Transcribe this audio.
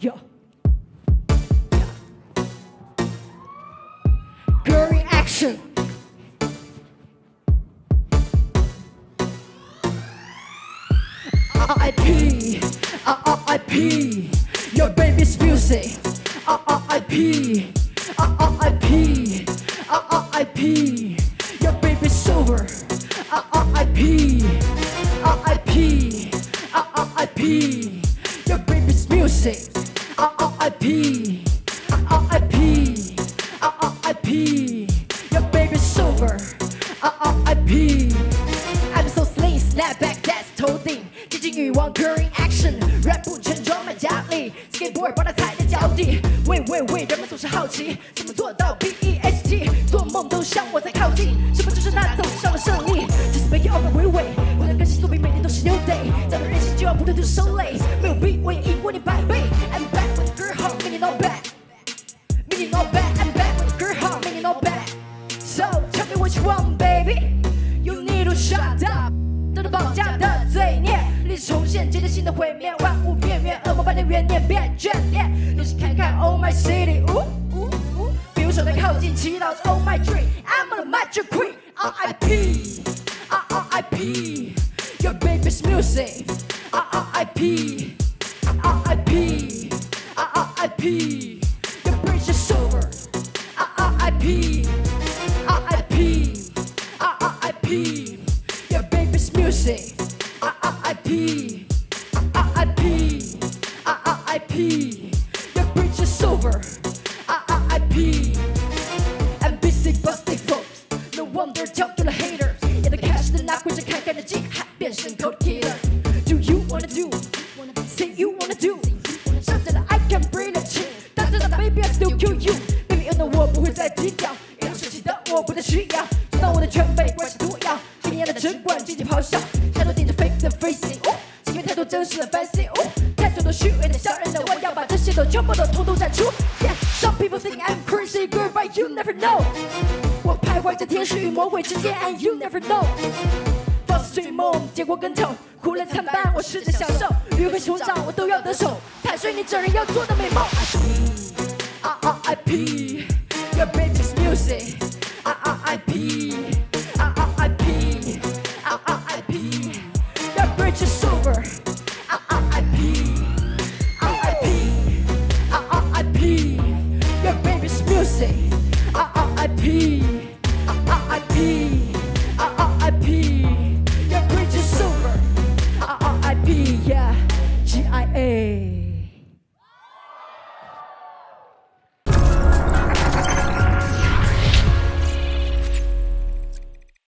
Yeah. yeah. Glory action. R.I.P. R.I.P. Your baby's music. R.I.P. R.I.P. R.I.P. Your baby's sober. R.I.P. R.I.P. R.I.P. Your baby's music. R.I.P. R.I.P. R.I.P. Your baby's sober. R.I.P. I'm so slim, snap back, that's toting。接近女王 girl in action，rap 不全装满家里，skateboard 帮他踩在脚底。喂喂喂，人们总是好奇，怎么做到 B E S T？做梦都向我在靠近，什么就是他走上了胜利？Just make it all the way way，为了更新作品，每天都是 new day，找到人心就要不断地收累，没有 beat 我也赢过你百 Tell me what you want, baby. You need to shut up. 得到绑架的罪孽，历史重现，接着新的毁灭，万物变灭，恶魔般的怨念变眷恋。用心看看，Oh my city，呜呜呜，比如手在靠近，祈祷着 Oh my dream，I'm a magic queen。R.I.P. R.I.P. Your baby's music. R.I.P. R.I.P. R.I.P. Your bridge is over. R I P R.I.P. Your baby's music. R.I.P. R.I.P. R.I.P. Your bridge is over. R.I.P. I'm busy busting folks. No wonder 跳出了 haters. 也得开始的拿回着看看的记还变身 code killer. Do you wanna do? Say you wanna do? 上阵了 I can bring the chill. 大着的 baby I still kill you. Baby you know 我不会再低调。一路帅气的我不再需要，知道我的全被关系毒药。今年 只管紧紧咆哮，太多顶着 fake 的 facing，哦，前面太多真实的 fancy，哦，太多的虚伪的小人的，我要把这些都全部都统统斩除。Yeah, some people think I'm crazy girl, but you never know. 我徘徊在天使与魔鬼之间，and you never know. 放肆追梦，结果跟头，苦乐参半，我试着享受，鱼和熊掌我都要得手，踩碎你整人要做的美梦。R.I.P. Your baby's music.